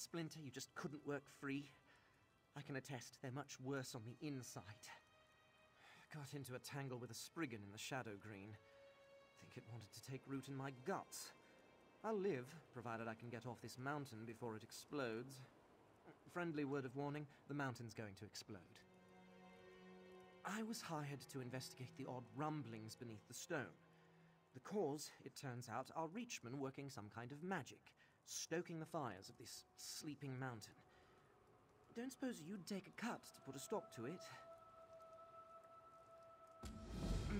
Splinter, you just couldn't work free? I can attest they're much worse on the inside. Got into a tangle with a Spriggan in the Shadowgreen. Think it wanted to take root in my guts. I'll live, provided I can get off this mountain before it explodes. Friendly word of warning, the mountain's going to explode. I was hired to investigate the odd rumblings beneath the stone. The cause, it turns out, are Reachmen working some kind of magic, stoking the fires of this sleeping mountain. Don't suppose you'd take a cut to put a stop to it?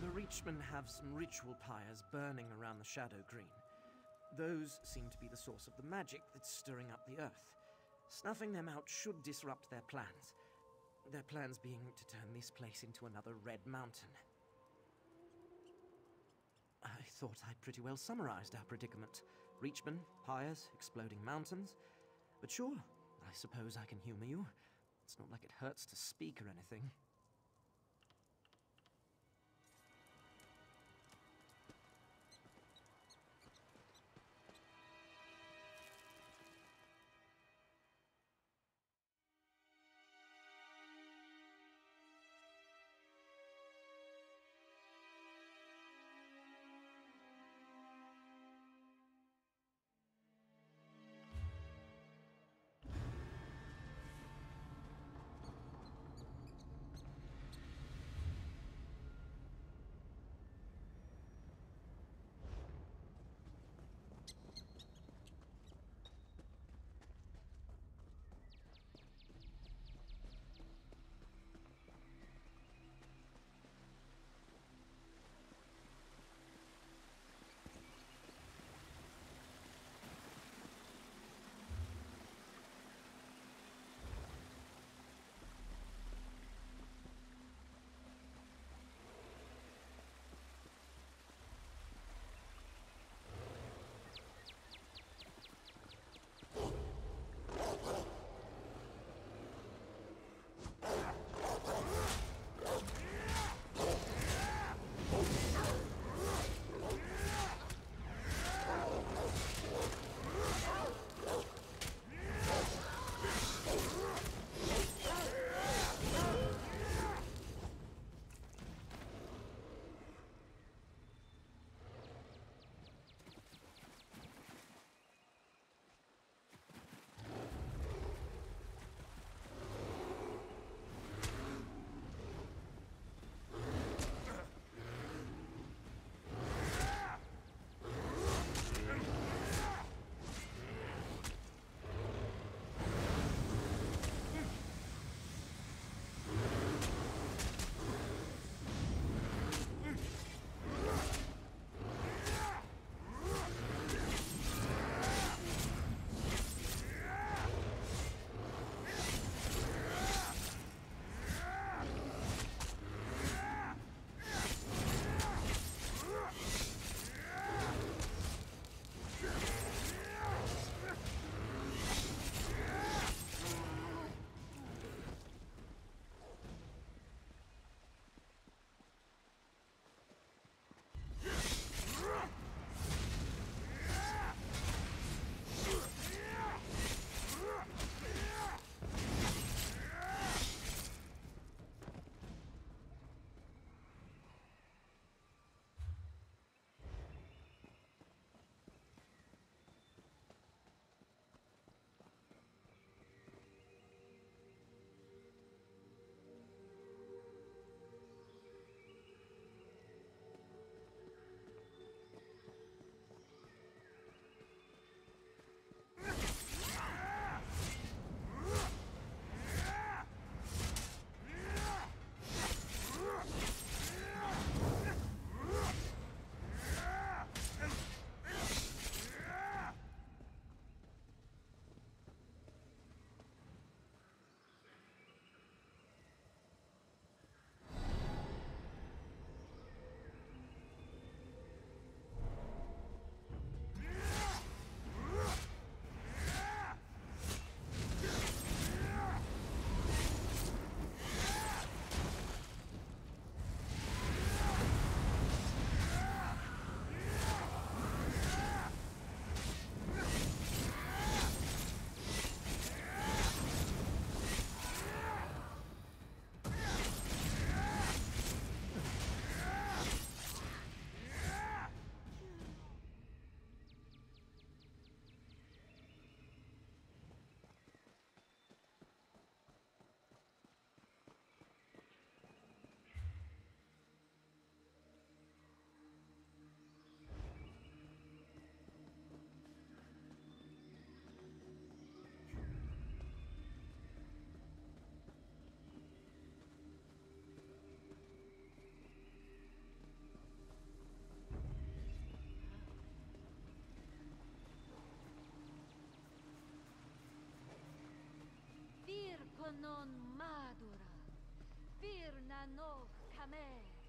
The Reachmen have some ritual pyres burning around the Shadowgreen. Those seem to be the source of the magic that's stirring up the earth. Snuffing them out should disrupt their plans. Their plans being to turn this place into another Red Mountain. I thought I'd pretty well summarized our predicament. Reachmen, pyres, exploding mountains. But sure, I suppose I can humor you. It's not like it hurts to speak or anything. Son Madura, Virna Nov Kamer.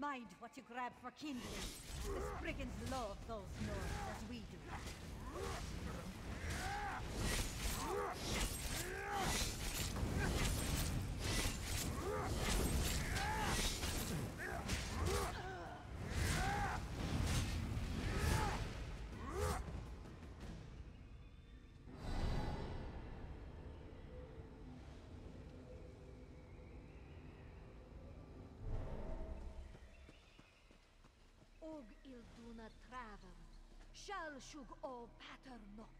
Mind what you grab for kindling. The Spriggans love those Nords as we do. Og ilduna travel. Shall shug o paternok. minds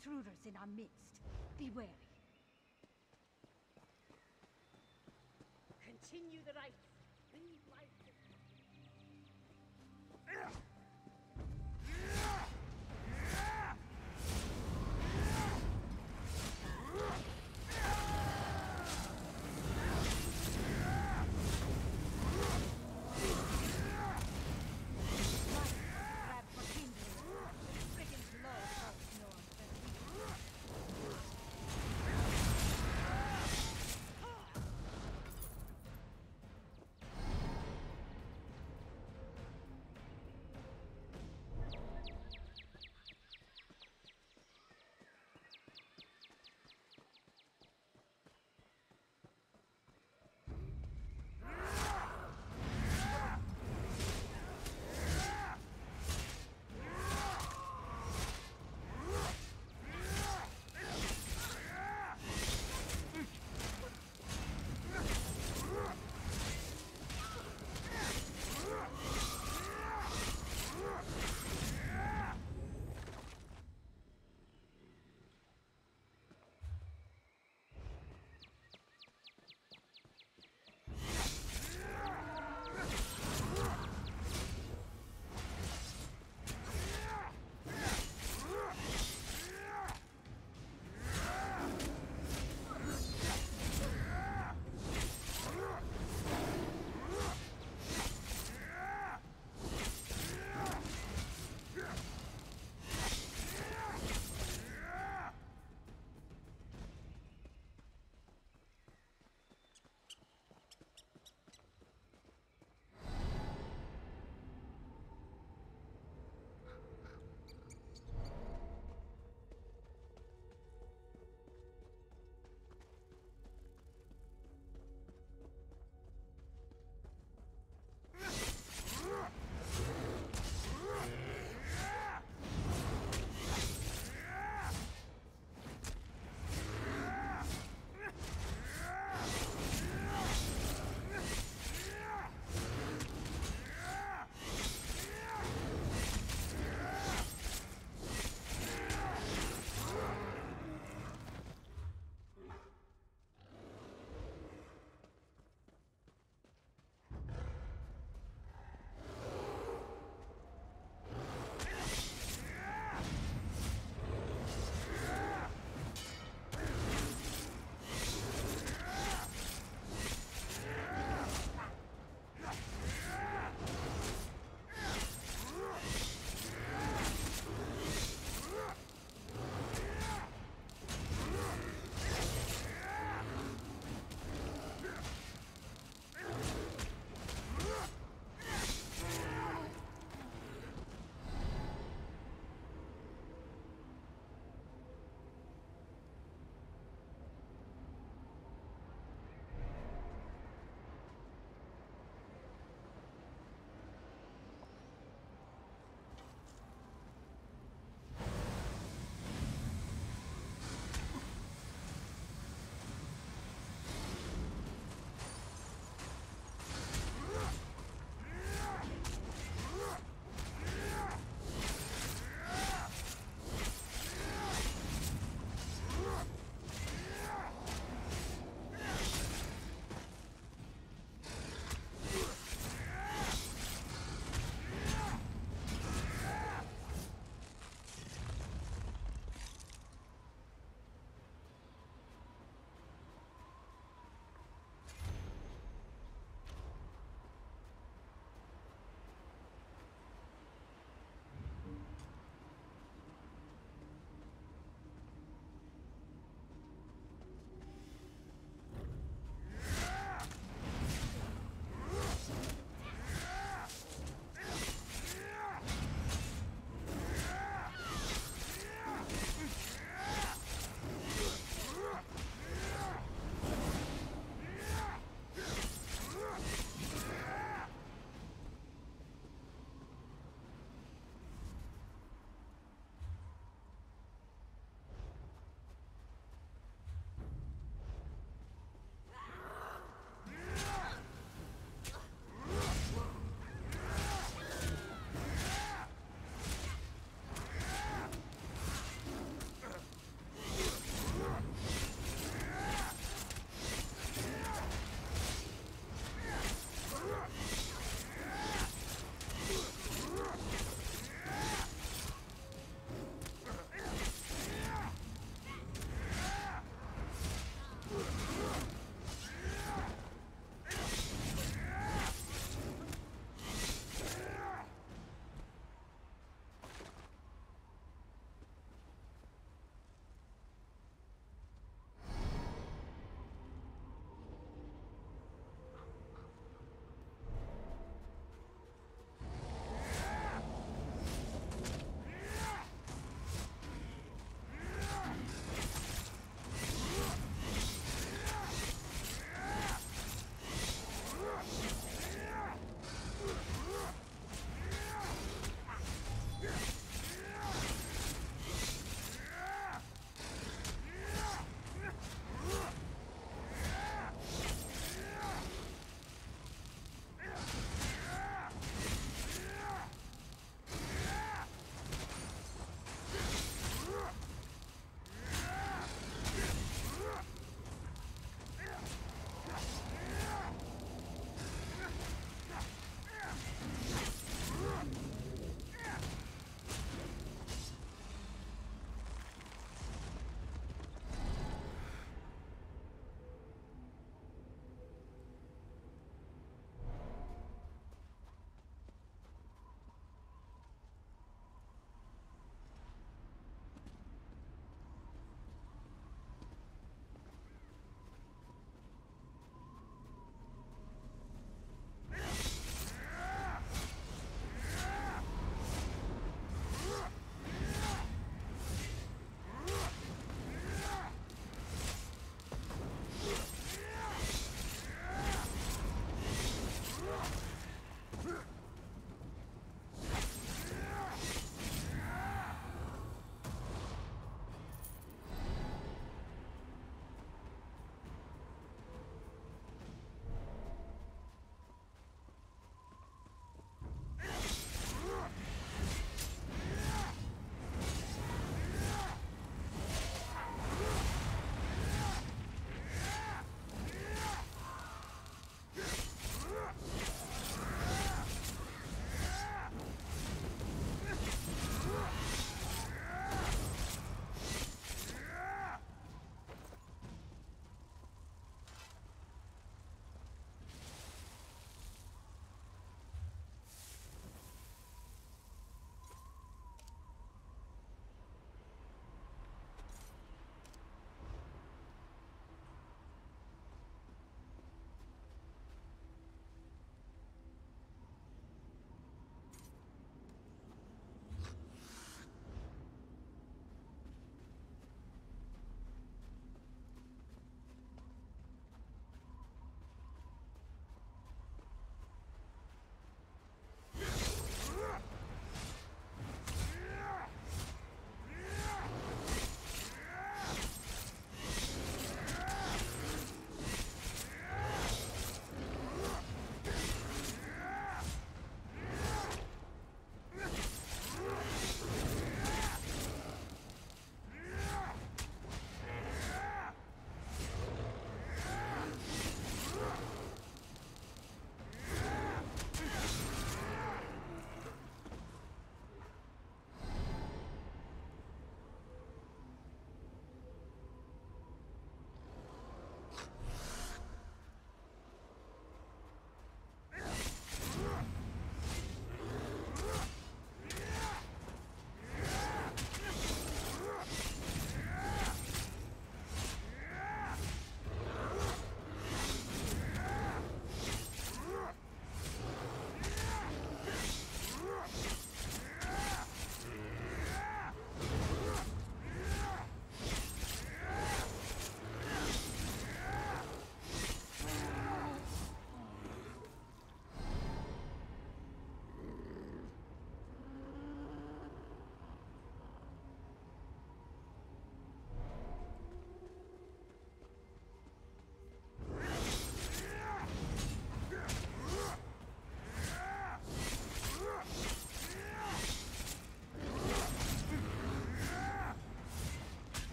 intruders in our midst. Be wary. Continue the rite. Lead life.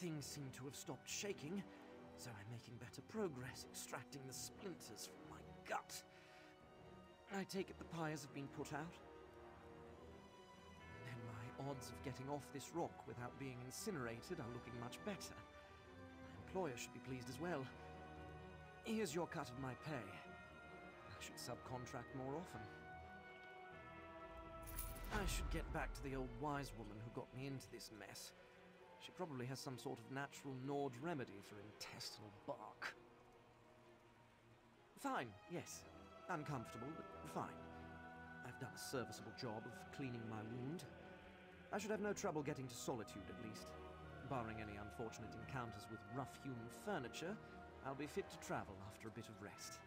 Things seem to have stopped shaking, so I'm making better progress extracting the splinters from my gut. I take it the pyres have been put out? Then my odds of getting off this rock without being incinerated are looking much better. My employer should be pleased as well. Here's your cut of my pay. I should subcontract more often. I should get back to the old wise woman who got me into this mess. She probably has some sort of natural Nord remedy for intestinal bark. Fine, yes. Uncomfortable, but fine. I've done a serviceable job of cleaning my wound. I should have no trouble getting to Solitude, at least. Barring any unfortunate encounters with rough-hewn furniture, I'll be fit to travel after a bit of rest.